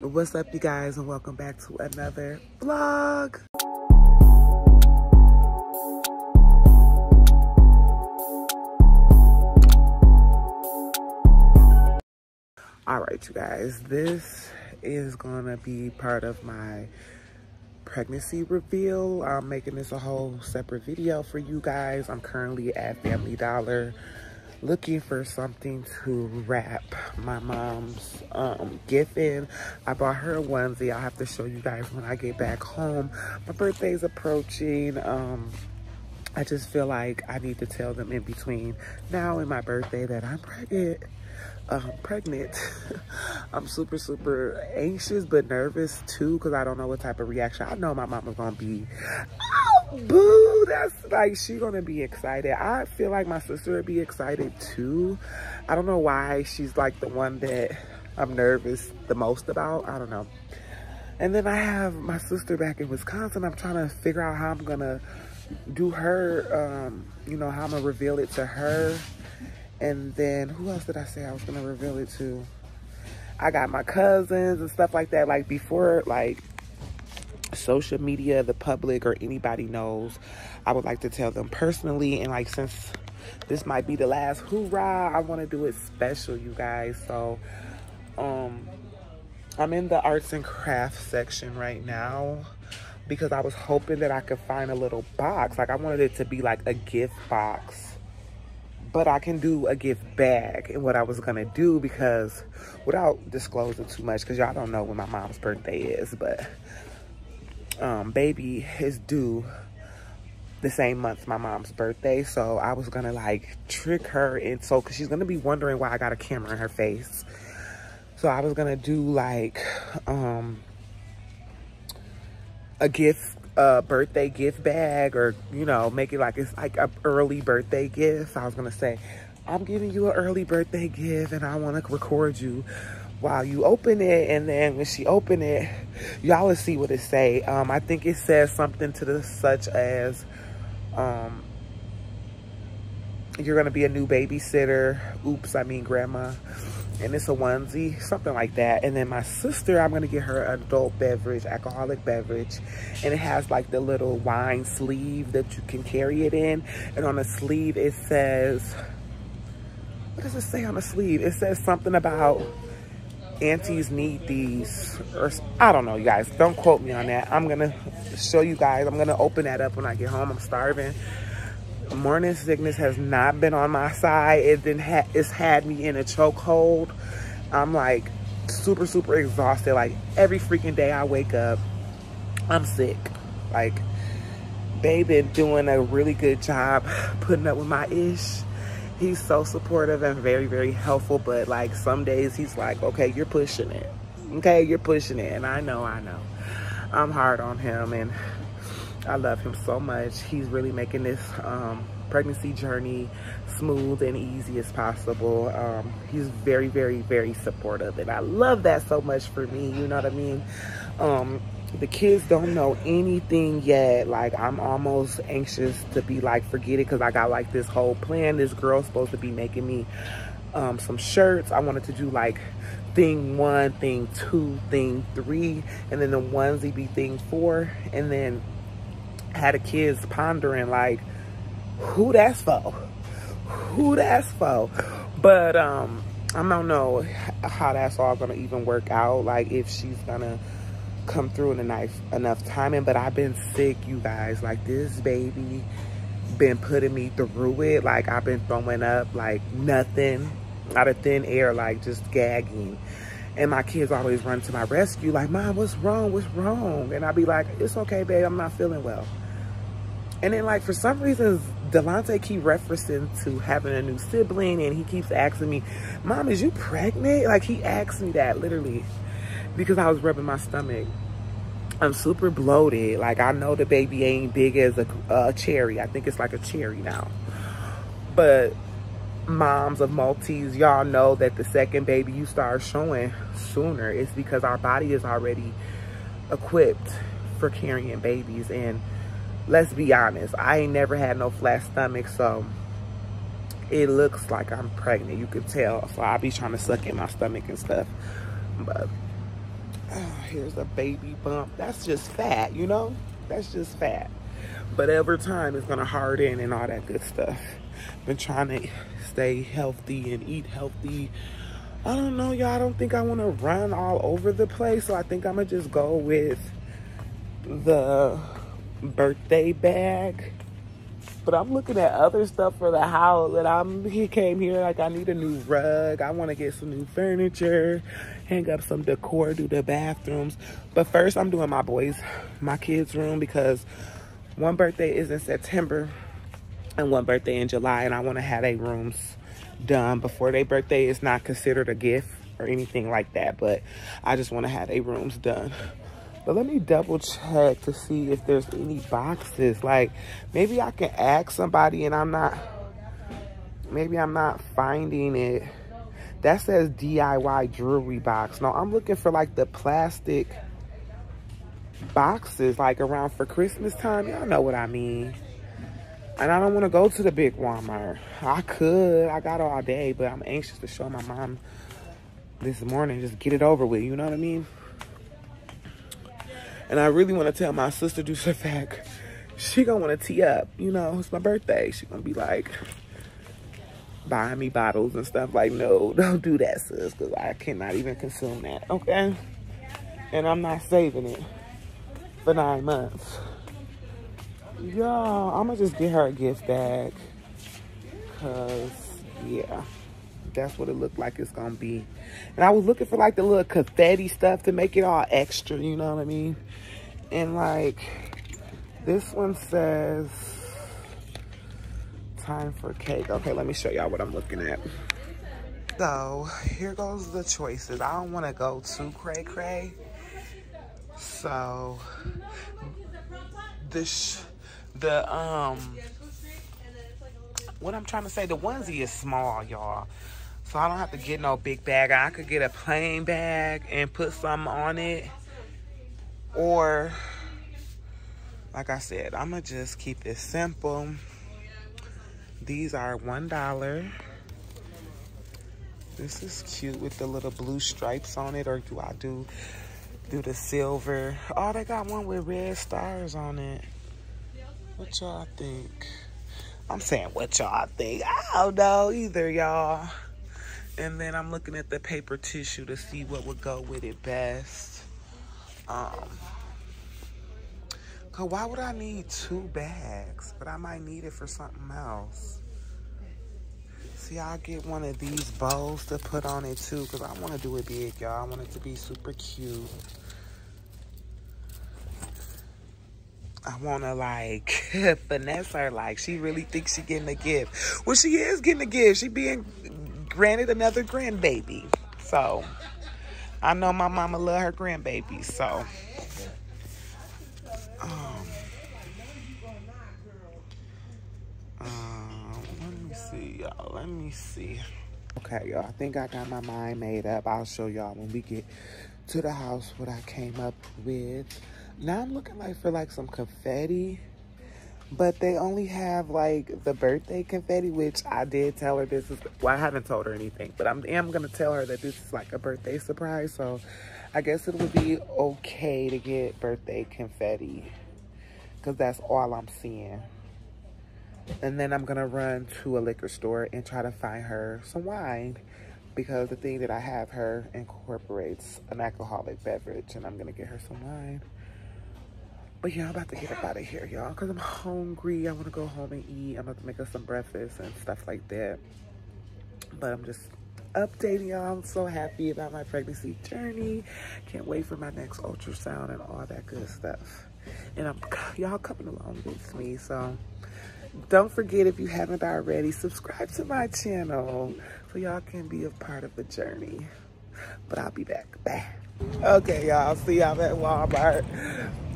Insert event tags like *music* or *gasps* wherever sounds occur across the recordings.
What's up, you guys, and welcome back to another vlog. All right, you guys, this is gonna be part of my pregnancy reveal. I'm making this a whole separate video for you guys. I'm currently at Family Dollar looking for something to wrap my mom's um, gift in. I bought her a onesie. I'll have to show you guys when I get back home. My birthday's approaching. Um, I just feel like I need to tell them in between now and my birthday that I'm pregnant. Um, pregnant. *laughs* I'm super, super anxious but nervous too because I don't know what type of reaction. I know my mama's gonna be, oh, boo, that's like, she gonna be excited. I feel like my sister would be excited too. I don't know why she's like the one that I'm nervous the most about. I don't know. And then I have my sister back in Wisconsin. I'm trying to figure out how I'm gonna do her, um, you know, how I'm gonna reveal it to her and then who else did I say I was gonna reveal it to? I got my cousins and stuff like that. Like before, like social media, the public or anybody knows, I would like to tell them personally. And like since this might be the last hoorah, I want to do it special, you guys. So, um, I'm in the arts and crafts section right now because I was hoping that I could find a little box. Like I wanted it to be like a gift box but I can do a gift bag and what I was gonna do because without disclosing too much because y'all don't know when my mom's birthday is but um baby is due the same month my mom's birthday so I was gonna like trick her and so because she's gonna be wondering why I got a camera in her face so I was gonna do like um a gift a birthday gift bag or, you know, make it like it's like a early birthday gift. I was to say, I'm giving you an early birthday gift and I want to record you while you open it. And then when she open it, y'all will see what it say. Um, I think it says something to the such as, um, you're to be a new babysitter. Oops, I mean grandma and it's a onesie, something like that. And then my sister, I'm gonna get her an adult beverage, alcoholic beverage, and it has like the little wine sleeve that you can carry it in. And on the sleeve, it says, what does it say on the sleeve? It says something about aunties need these, or I don't know, you guys. Don't quote me on that. I'm gonna show you guys. I'm gonna open that up when I get home. I'm starving morning sickness has not been on my side. It then ha it's had me in a chokehold. I'm like super, super exhausted. Like every freaking day I wake up, I'm sick. Like they've been doing a really good job putting up with my ish. He's so supportive and very, very helpful. But like some days he's like, okay, you're pushing it. Okay, you're pushing it. And I know, I know. I'm hard on him and I love him so much. He's really making this um, pregnancy journey smooth and easy as possible. Um, he's very, very, very supportive. And I love that so much for me. You know what I mean? Um, the kids don't know anything yet. Like, I'm almost anxious to be like, forget it. Because I got like this whole plan. This girl's supposed to be making me um, some shirts. I wanted to do like thing one, thing two, thing three. And then the onesie be thing four. And then had the kids pondering like, who that's for? Who that's for? But um, I don't know how that's all gonna even work out. Like if she's gonna come through in a nice enough timing. But I've been sick, you guys. Like this baby been putting me through it. Like I've been throwing up like nothing out of thin air, like just gagging. And my kids always run to my rescue, like, Mom, what's wrong? What's wrong? And I'll be like, it's okay, babe. I'm not feeling well. And then, like, for some reason, Delonte keep referencing to having a new sibling. And he keeps asking me, Mom, is you pregnant? Like, he asked me that, literally. Because I was rubbing my stomach. I'm super bloated. Like, I know the baby ain't big as a, a cherry. I think it's like a cherry now. But moms of Maltese, y'all know that the second baby you start showing sooner. It's because our body is already equipped for carrying babies. And let's be honest, I ain't never had no flat stomach. So it looks like I'm pregnant. You can tell. So I'll be trying to suck in my stomach and stuff. But *sighs* here's a baby bump. That's just fat, you know? That's just fat. But over time, it's gonna harden and all that good stuff. Been trying to stay healthy and eat healthy. I don't know, y'all. I don't think I wanna run all over the place. So I think I'm gonna just go with the birthday bag. But I'm looking at other stuff for the house that I'm he came here like I need a new rug. I want to get some new furniture, hang up some decor, do the bathrooms. But first I'm doing my boys, my kids room because one birthday is in September and one birthday in July and I want to have their rooms done before their birthday. It's not considered a gift or anything like that, but I just want to have their rooms done. But let me double check to see if there's any boxes. Like maybe I can ask somebody and I'm not, maybe I'm not finding it. That says DIY jewelry box. No, I'm looking for like the plastic boxes like around for Christmas time. Y'all know what I mean. And I don't want to go to the big Walmart. I could. I got all day, but I'm anxious to show my mom this morning. Just get it over with. You know what I mean? And I really want to tell my sister the fact she gonna want to tee up. You know, it's my birthday. She gonna be like buying me bottles and stuff. Like, no, *laughs* don't do that, sis, because I cannot even consume that. Okay, and I'm not saving it for nine months. Y'all, I'm gonna just get her a gift bag. Cause yeah, that's what it looked like it's gonna be. And I was looking for like the little confetti stuff to make it all extra, you know what I mean? And like, this one says, time for cake. Okay, let me show y'all what I'm looking at. So, here goes the choices. I don't want to go too cray-cray. So, this, the, um, what I'm trying to say, the onesie is small, y'all. So I don't have to get no big bag. I could get a plain bag and put some on it. Or, like I said, I'm going to just keep it simple. These are $1. This is cute with the little blue stripes on it. Or do I do, do the silver? Oh, they got one with red stars on it. What y'all think? I'm saying what y'all think. I don't know either, y'all. And then I'm looking at the paper tissue to see what would go with it best. Um, cause why would I need two bags? But I might need it for something else. See, I'll get one of these bows to put on it too, cause I want to do it big, y'all. I want it to be super cute. I want to like *laughs* finesse her like she really thinks she getting a gift. Well, she is getting a gift. She being granted another grandbaby. So, I know my mama love her grandbaby. So, um, um, let me see, y'all. Let me see. Okay, y'all. I think I got my mind made up. I'll show y'all when we get to the house what I came up with. Now I'm looking like for like some confetti but they only have like the birthday confetti, which I did tell her this is, well, I haven't told her anything, but I'm, am to tell her that this is like a birthday surprise. So I guess it would be okay to get birthday confetti because that's all I'm seeing. And then I'm going to run to a liquor store and try to find her some wine because the thing that I have her incorporates an alcoholic beverage and I'm going to get her some wine. But yeah, I'm about to get up out of here, y'all, because I'm hungry. I want to go home and eat. I'm about to make us some breakfast and stuff like that. But I'm just updating y'all. I'm so happy about my pregnancy journey. Can't wait for my next ultrasound and all that good stuff. And I'm y'all coming along with me. So don't forget, if you haven't already, subscribe to my channel so y'all can be a part of the journey. But I'll be back. Bye. Okay, y'all. See, I'm at Walmart.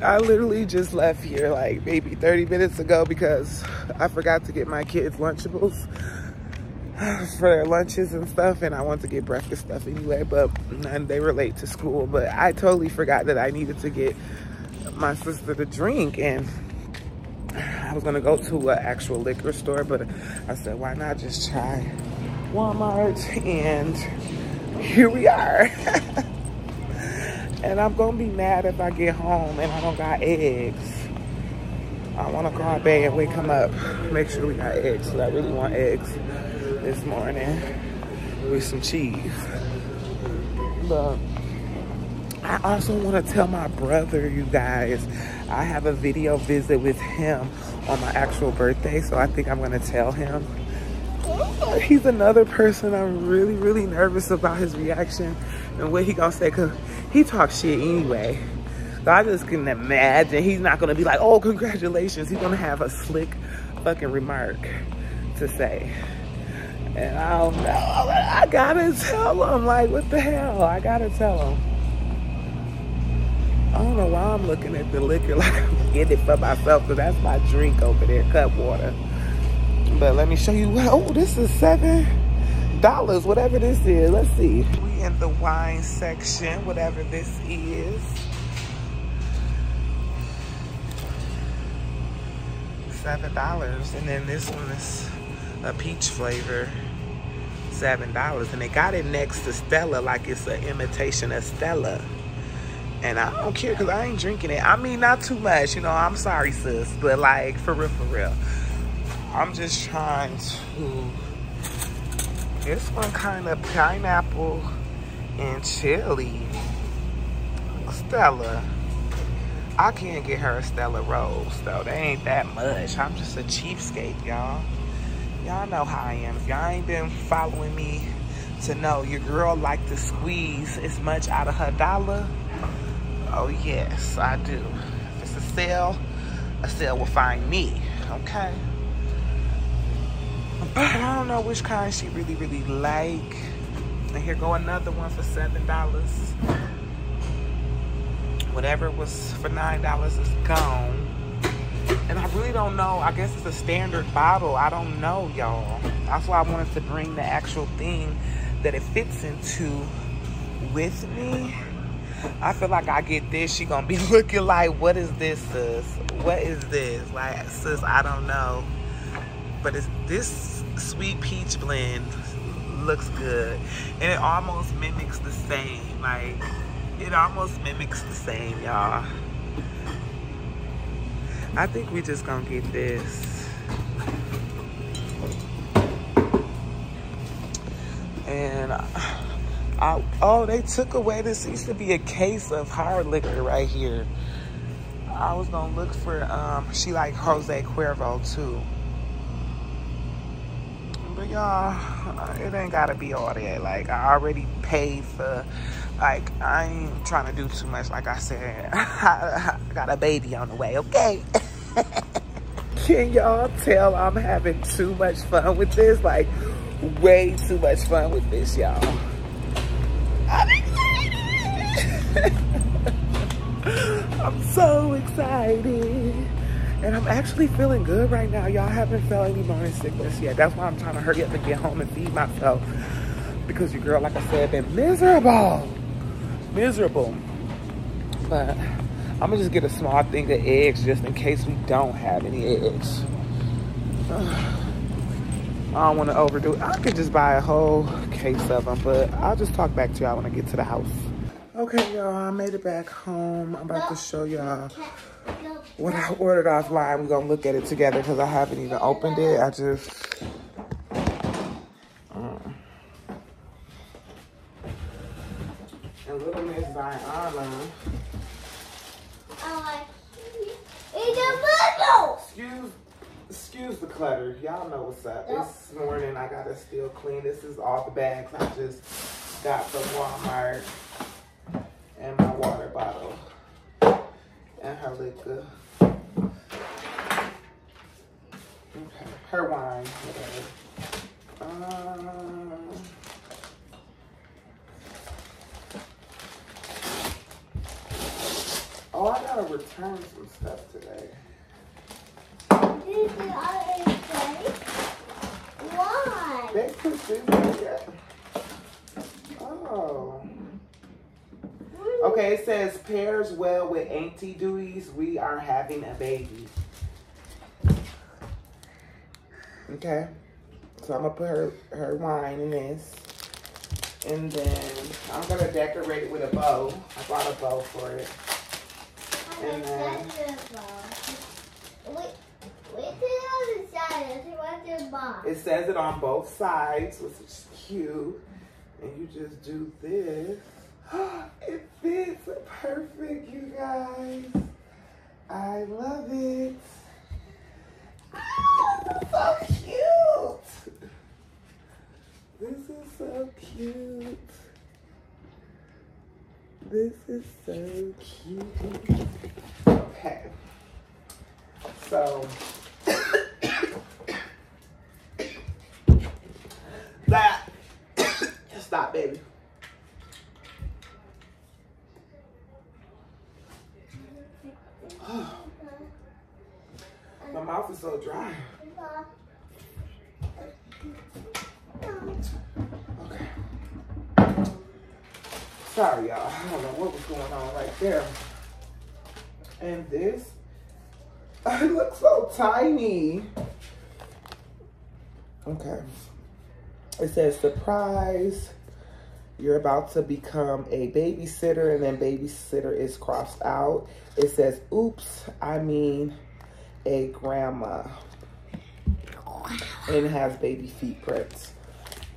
I literally just left here like maybe 30 minutes ago because I forgot to get my kids Lunchables *sighs* for their lunches and stuff. And I want to get breakfast stuff anyway, but and they were late to school. But I totally forgot that I needed to get my sister to drink. And I was to go to an actual liquor store, but I said, why not just try Walmart? And here we are. *laughs* And I'm gonna be mad if I get home and I don't got eggs. I wanna call Bay and wake him up. Make sure we got eggs. So I really want eggs this morning with some cheese. But I also want to tell my brother, you guys, I have a video visit with him on my actual birthday. So I think I'm to tell him. He's another person I'm really, really nervous about his reaction and what he to say. Because he talks shit anyway. So I just can imagine he's not to be like, oh, congratulations. He's to have a slick fucking remark to say. And I don't know. I gotta tell him. Like, what the hell? I gotta tell him. I don't know why I'm looking at the liquor *laughs* like I'm getting it for myself because that's my drink over there, cup water. But let me show you oh, this is seven dollars, whatever this is. Let's see. We in the wine section, whatever this is. Seven dollars, and then this one is a peach flavor, seven dollars. And they got it next to Stella like it's an imitation of Stella. And I don't care because I ain't drinking it. I mean, not too much, you know. I'm sorry, sis. But like, for real, for real. I'm just trying to... This one kind of pineapple and chili. Stella. I can't get her a Stella Rosa, though. They ain't that much. I'm just a cheapskate, y'all. Y'all know how I am. If y'all ain't been following me to know your girl like to squeeze as much out of her dollar Oh yes, I do. If it's a sale, a sale will find me, okay? But I don't know which kind she really, really like. And here go another one for $7. Whatever was for $9 is gone. And I really don't know. I guess it's a standard bottle. I don't know, y'all. That's why I wanted to bring the actual thing that it fits into with me. *laughs* I feel like I get this, she gonna be *laughs* looking like, what is this, sis? What is this? Like, sis, I don't know. But it's this sweet peach blend looks good. And it almost mimics the same. Like, it almost mimics the same, y'all. I think we just gonna get this. And... Uh, I, oh, they took away this. Used to be a case of hard liquor right here. I was gonna look for, um, she like Jose Cuervo too. But y'all, it ain't gotta be all that. Like, I already paid for, like, I ain't trying to do too much. Like I said, *laughs* I got a baby on the way, okay? *laughs* Can y'all tell I'm having too much fun with this? Like, way too much fun with this, y'all. So excited. And I'm actually feeling good right now. Y'all haven't felt any morning sickness yet. That's why I'm trying to hurry up and get home and feed myself. Because your girl, like I said, been miserable. Miserable. But I'm gonna just get a small thing of eggs just in case we don't have any eggs. *sighs* I don't want to overdo it. I could just buy a whole case of them, but I'll just talk back to y'all when I get to the house. Okay, y'all, I made it back home. I'm about to show y'all what I ordered offline. We're going to look at it together because I haven't even opened it. I just... Um, and little Miss Ziana. Oh, Excuse excuse the clutter. Y'all know what's up. Yep. This morning I gotta still clean. This is all the bags I just got from Walmart. And bottle. And her liquor. Okay. Her wine, whatever. Um, oh, I gotta return some stuff today. Why? They put scissors Oh. Okay, it says pairs well with Auntie Dewey's. We are having a baby. Okay. So I'm gonna put her, her wine in this. And then I'm gonna decorate it with a bow. I bought a bow for it. And then it says it on both sides, which is cute. And you just do this. *gasps* it fits perfect, you guys. I love it. Oh, so cute. This is so cute. This is so cute. Okay. So *coughs* that *coughs* stop baby. My mouth is so dry. Okay. Sorry, y'all. I don't know what was going on right there. And this, *laughs* it looks so tiny. Okay. It says, surprise, you're about to become a babysitter, and then babysitter is crossed out. It says, oops, I mean a grandma. And it has baby feet prints.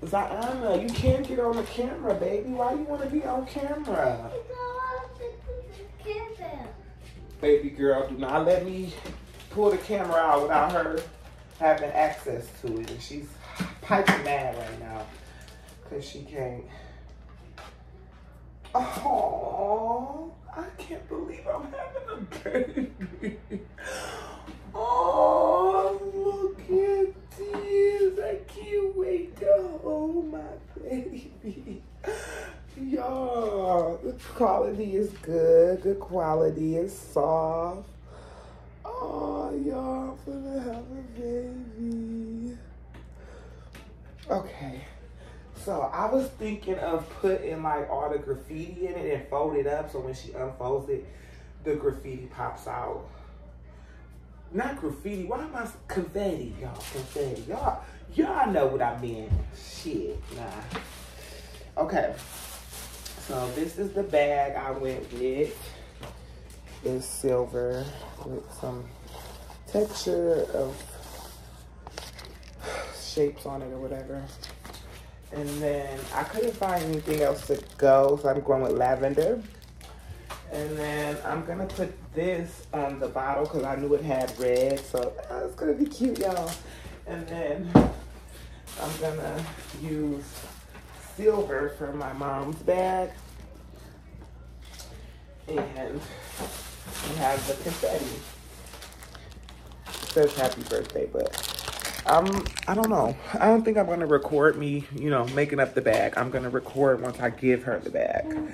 Ziana, you can't get on the camera, baby. Why you want to be on camera? Baby girl, do not let me pull the camera out without her having access to it. And she's piping mad right now because she can't. Oh, I can't believe I'm having a baby. Oh, look at this. I can't wait to hold my baby. Y'all, the quality is good. The quality is soft. Oh, y'all, I'm gonna have a baby. Okay. So I was thinking of putting like all the graffiti in it and fold it up so when she unfolds it, the graffiti pops out. Not graffiti. Why am I confetti, y'all? Confetti. Y'all, y'all know what I mean. Shit, nah. Okay. So this is the bag I went with. It's silver with some texture of shapes on it or whatever. And then I couldn't find anything else to go, so I'm going with lavender. And then I'm gonna put this on the bottle because I knew it had red. So uh, it's gonna be cute, y'all. And then I'm gonna use silver for my mom's bag. And we have the confetti. It says happy birthday, but I'm, I don't know. I don't think I'm gonna record me, you know, making up the bag. I'm gonna record once I give her the bag.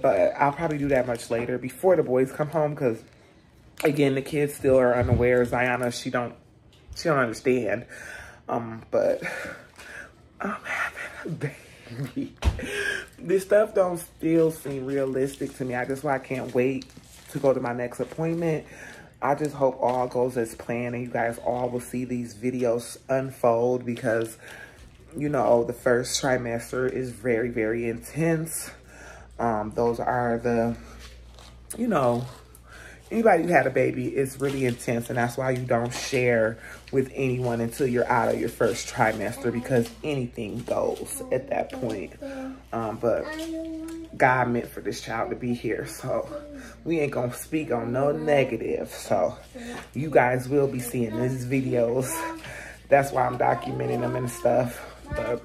But I'll probably do that much later before the boys come home because again, the kids still are unaware. Ziana, she don't, she don't understand. Um, but I'm having a baby. *laughs* this stuff don't still seem realistic to me. I just why I can't wait to go to my next appointment. I just hope all goes as planned and you guys all will see these videos unfold because, you know, the first trimester is very, very intense. Um, those are the, you know, anybody who had a baby is really intense and that's why you don't share with anyone until you're out of your first trimester because anything goes at that point. Um, but God meant for this child to be here. So we ain't gonna speak on no negative. So you guys will be seeing these videos. That's why I'm documenting them and stuff. But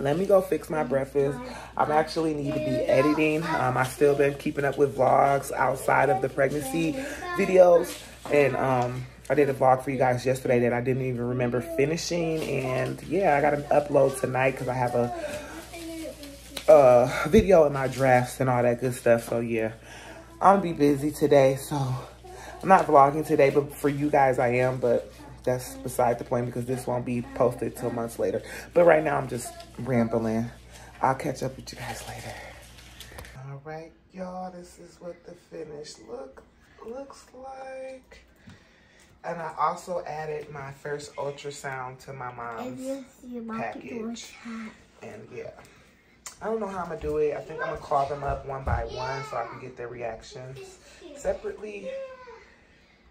let me go fix my breakfast. I'm actually need to be editing. Um, I still been keeping up with vlogs outside of the pregnancy videos. And um, I did a vlog for you guys yesterday that I didn't even remember finishing. And yeah, I got to upload tonight because I have a, a video in my drafts and all that good stuff. So yeah, I'm going to be busy today. So I'm not vlogging today, but for you guys I am. But that's beside the point because this won't be posted till months later. But right now I'm just rambling. I'll catch up with you guys later. All right, y'all, this is what the finished look looks like. And I also added my first ultrasound to my mom's package. And yeah. I don't know how I'm gonna do it. I think I'm gonna call them up one by one so I can get their reactions separately.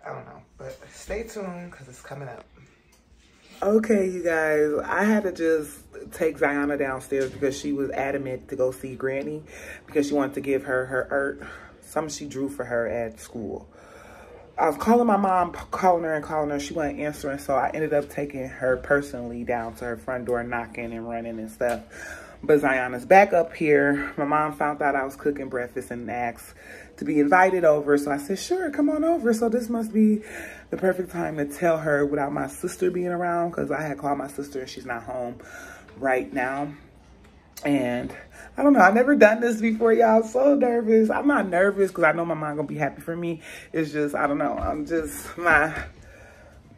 I don't know, but stay tuned because it's coming up. Okay, you guys, I had to just take Ziana downstairs because she was adamant to go see Granny because she wanted to give her her art, something she drew for her at school. I was calling my mom, calling her and calling her. She wasn't answering, so I ended up taking her personally down to her front door, knocking and running and stuff. But Ziana's back up here. My mom found out I was cooking breakfast and asked to be invited over. So I said, sure, come on over. So this must be the perfect time to tell her without my sister being around because I had called my sister and she's not home right now. And I don't know, I've never done this before, y'all. So nervous. I'm not nervous because I know my mom gonna be happy for me. It's just, I don't know, I'm just, my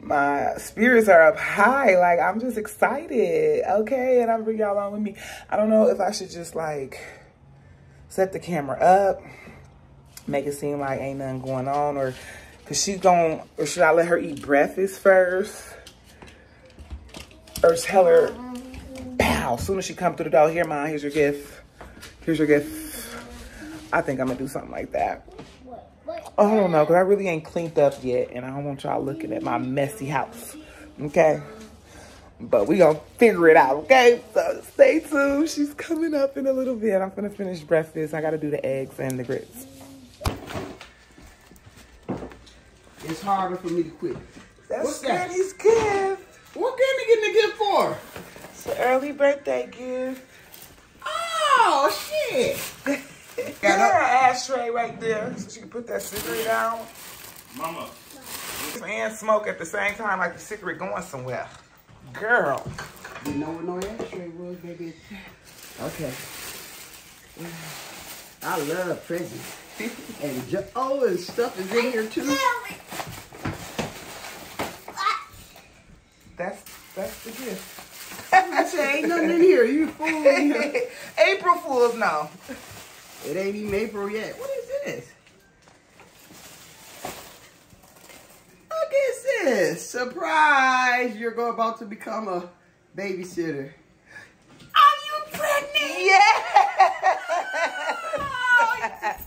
my spirits are up high. Like, I'm just excited, okay? And I'm bringing y'all along with me. I don't know if I should just, like, set the camera up, make it seem like ain't nothing going on, or, because she's going, or should I let her eat breakfast first? Or tell her, pow, as soon as she come through the door, here, Mom, here's your gift. Here's your gift. I think I'm going to do something like that. Oh, I don't know, because I really ain't cleaned up yet, and I don't want y'all looking at my messy house, okay? But we gonna figure it out, okay? So stay tuned. She's coming up in a little bit. I'm gonna finish breakfast. I gotta do the eggs and the grits. It's harder for me to quit. That's What's that? Gift. What Granny getting a gift for? It's an early birthday gift. Oh, shit. Got her ashtray right there, so she can put that cigarette down Mama. and smoke at the same time, like the cigarette going somewhere. Girl. You know what no ashtray was, baby? Okay. I love presents. and ju- oh, and stuff is in here too. That's that's the gift. I say ain't nothing in here. You fool. it *laughs* April Fools, no. Ain't even April yet. What is this? Look at this. Surprise. You're about to become a babysitter. Are you pregnant? Yeah. Oh,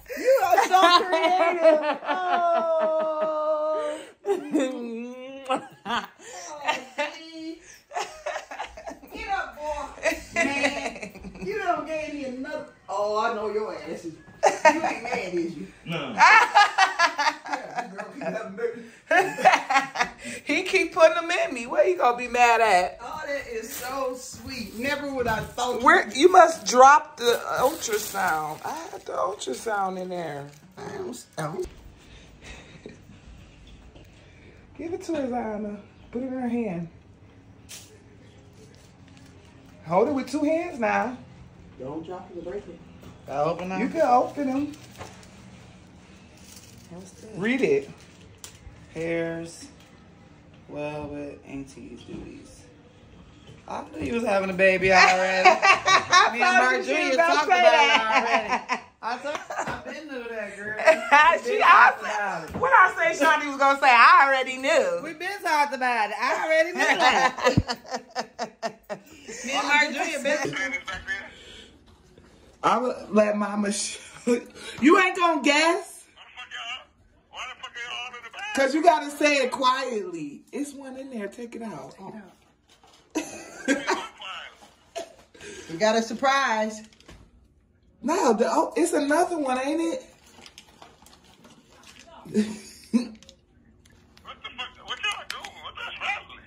*laughs* you are so creative. Oh. Get up, boy. Man, you done gave me another. Oh, I know your ass is. You ain't mad, is you? No. Yeah, girl, keep having baby. he keep putting them in me. Where you gonna be mad at? Oh, that is so sweet. Never would I thought. Where you must drop the ultrasound. I had the ultrasound in there. I don't. I don't. *laughs* Give it to her, Ziona. Put it in her hand. Hold it with two hands now. Don't drop it, break it. I open You can open them. Read it. Hairs, velvet, aunties, duties. I knew you was having a baby already. *laughs* Me and Mark Jr. talked about it already. I *laughs* thought I've been knew that girl. *laughs* She, been talked I, it. what I say Shawty was gonna say, I already knew. We been talked about it. I already knew that. Me and Mark Jr. been. I'm gonna let mama shoot. You ain't gonna guess? Cause you gotta say it quietly. It's one in there. Take it out. *laughs* We got a surprise. no, the, oh, it's another one, ain't it? *laughs* What the fuck? What y'all doing? What that's happening?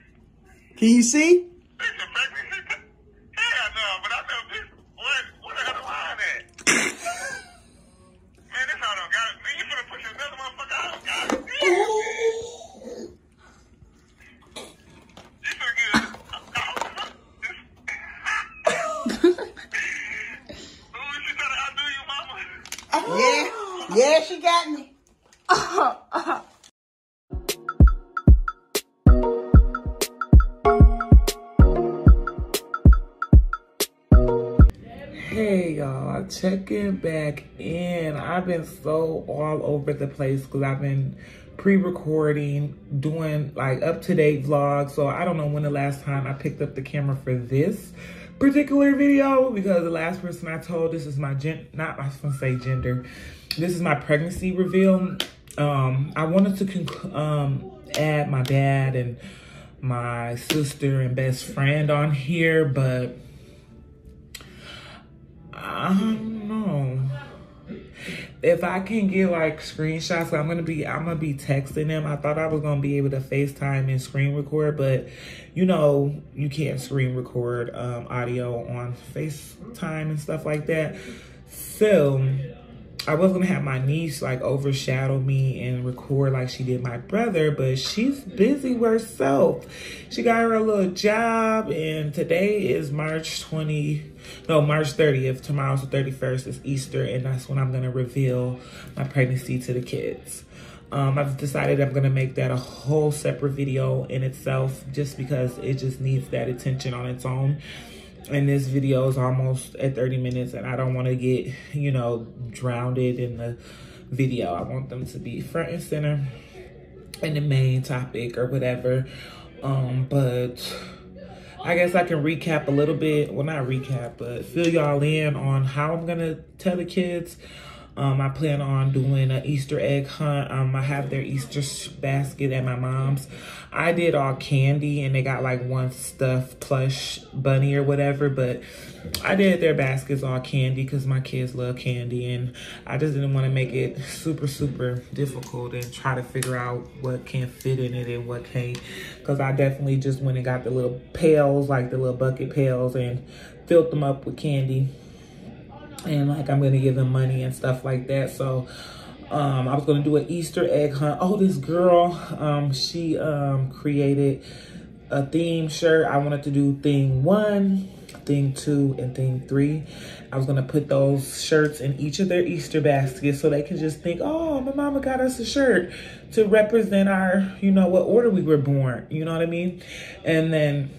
Can you see? This is pregnancy? Hell no, but I know this. What? Where the hell the line at? Man, this how don't got it. Man, you finna push another motherfucker out. God damn. You finna get it. Ooh, she trying to outdo you, mama. Yeah. Yeah, she got me. *laughs* Hey y'all, checking back in. I've been so all over the place because I've been pre-recording, doing like up-to-date vlogs. So I don't know when the last time I picked up the camera for this, particular video because the last person I told this is my gen not I was gonna say gender. This is my pregnancy reveal. Um, I wanted to um, add my dad and my sister and best friend on here, but I don't know if I can get like screenshots, I'm gonna be I'm gonna be texting them. I thought I was gonna be able to FaceTime and screen record, but you know you can't screen record um, audio on FaceTime and stuff like that. So I was gonna have my niece like overshadow me and record like she did my brother, but she's busy herself. She got her a little job, and today is March 20, no, March 30th. Tomorrow's the 31st, is Easter, and that's when I'm gonna reveal my pregnancy to the kids. Um, I've decided I'm gonna make that a whole separate video in itself just because it just needs that attention on its own and this video is almost at 30 minutes and I don't want to get, you know, drowned in the video. I want them to be front and center in the main topic or whatever. Um, but I guess I can recap a little bit. Well, not recap, but fill y'all in on how I'm going to tell the kids um, I plan on doing an Easter egg hunt. Um, I have their Easter basket at my mom's. I did all candy and they got like one stuffed plush bunny or whatever, but I did their baskets all candy because my kids love candy and I just didn't want to make it super, super difficult and try to figure out what can fit in it and what can't. Because I definitely just went and got the little pails, like the little bucket pails and filled them up with candy and like I'm gonna give them money and stuff like that. So um, I was gonna do an Easter egg hunt. Oh, this girl, um, she um, created a theme shirt. I wanted to do thing one, thing two, and thing three. I was gonna put those shirts in each of their Easter baskets so they can just think, oh, my mama got us a shirt to represent our, you know, what order we were born. You know what I mean? And then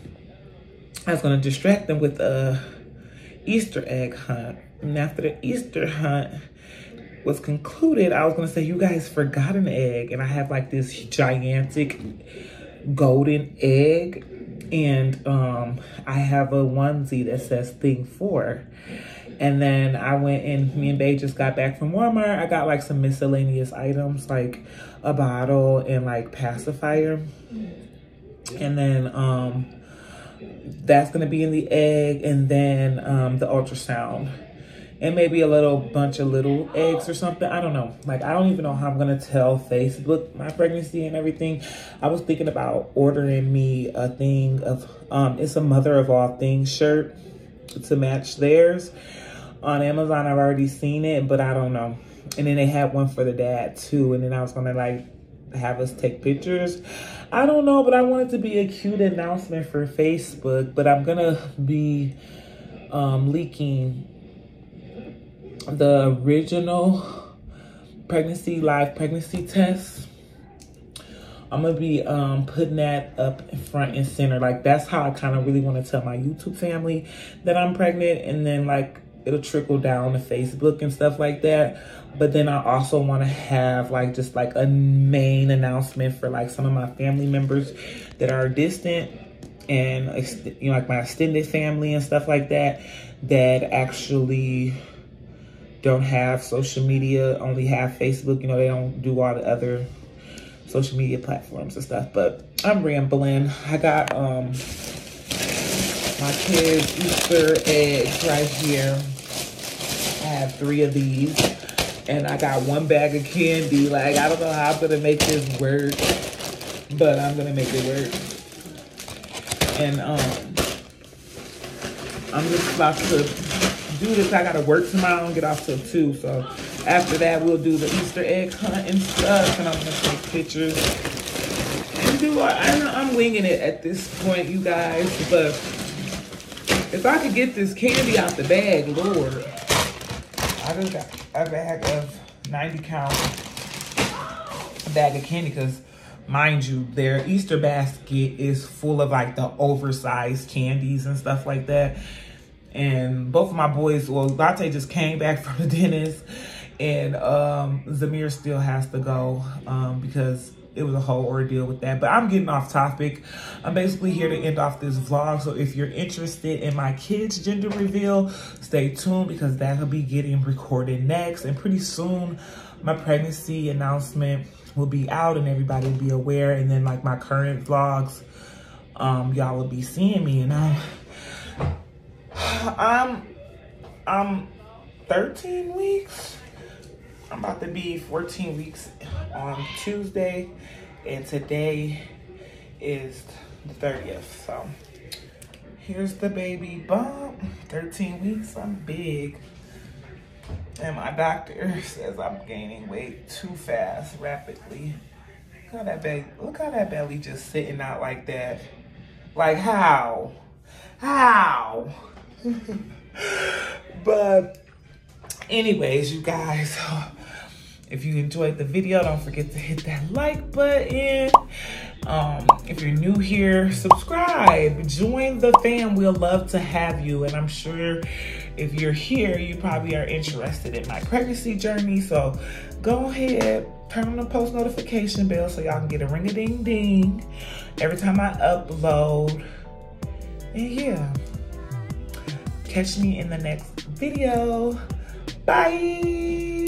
I was gonna distract them with a Easter egg hunt. And after the Easter hunt was concluded, I was gonna say, you guys forgot an egg. And I have like this gigantic golden egg. And um, I have a onesie that says thing four. And then I went and me and Bae just got back from Walmart. I got like some miscellaneous items like a bottle and like pacifier. And then um, that's gonna be in the egg and then um, the ultrasound and maybe a little bunch of little eggs or something. I don't know. Like, I don't even know how I'm going to tell Facebook my pregnancy and everything. I was thinking about ordering me a thing of, um, it's a Mother of All Things shirt to match theirs. On Amazon, I've already seen it, but I don't know. And then they had one for the dad too. And then I was going to like have us take pictures. I don't know, but I want it to be a cute announcement for Facebook. But I'm going to be um, leaking the original pregnancy live pregnancy test i'm gonna be um putting that up in front and center. Like that's how i kind of really want to tell my youtube family that i'm pregnant and then like it'll trickle down to facebook and stuff like that. But then i also want to have like just like a main announcement for like some of my family members that are distant and you know like my extended family and stuff like that that actually don't have social media, only have Facebook. You know, they don't do all the other social media platforms and stuff. But I'm rambling. I got um my kids' Easter eggs right here. I have three of these. And I got one bag of candy. Like, I don't know how I'm going to make this work. But I'm going to make it work. And um, I'm just about to do this. I gotta work tomorrow and get off till two. So after that, we'll do the Easter egg hunt and stuff, and I'm gonna take pictures and do. I, I'm winging it at this point, you guys. But if I could get this candy out the bag, Lord, I just got a bag of 90 count bag of candy because mind you, their Easter basket is full of like the oversized candies and stuff like that and both of my boys, well, Latte just came back *laughs* from the dentist and um, Zamir still has to go um, because it was a whole ordeal with that. But I'm getting off topic. I'm basically here to end off this vlog. So if you're interested in my kids' gender reveal, stay tuned because that'll be getting recorded next. And pretty soon, my pregnancy announcement will be out and everybody will be aware. And then like my current vlogs, um, y'all will be seeing me. And I'm, I'm, I'm 13 weeks. I'm about to be 14 weeks on Tuesday, and today is the 30th. So here's the baby bump. 13 weeks, I'm big. And my doctor *laughs* says I'm gaining weight too fast, rapidly. Look how that belly, look how that belly just sitting out like that. Like how? How? *laughs* but anyways, you guys, *laughs* if you enjoyed the video, don't forget to hit that like button. Um, if you're new here, subscribe, join the fam. We'll love to have you. And I'm sure if you're here, you probably are interested in my pregnancy journey. So go ahead, turn on the post notification bell so y'all can get a ring a ding ding every time I upload. And yeah, catch me in the next video. Bye.